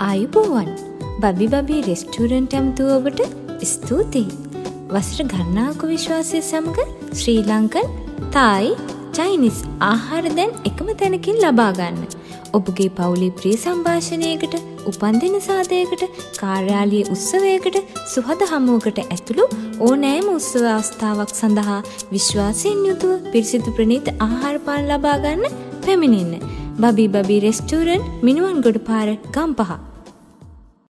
ආයුබෝවන් බබි බබී රෙස්ටරන්ට් ඇමතුව ඔබට ස්තුතියි. වසර ගණනාක විශ්වාසය සමඟ ශ්‍රී ලංකන් තායි චයිනිස් ආහාර දැන් එකම තැනකින් ලබාගන්න. ඔබගේ පවුලි ප්‍රී සම්භාෂණයකට උපන්දින සාදයකට කාර්යාලිය උත්සවයකට සුහද හමුවකට ඇතුළු ඕනෑම උත්සව අවස්ථාවක් සඳහා විශ්වාසයෙන් යුතුව පිරිසිදු ප්‍රනීත ආහාරපාන ලබාගන්න පැමිණින්න. බබී බබී රෙස්ටරන්ට් මිනුවන් ගොඩ පාර ගම්පහ.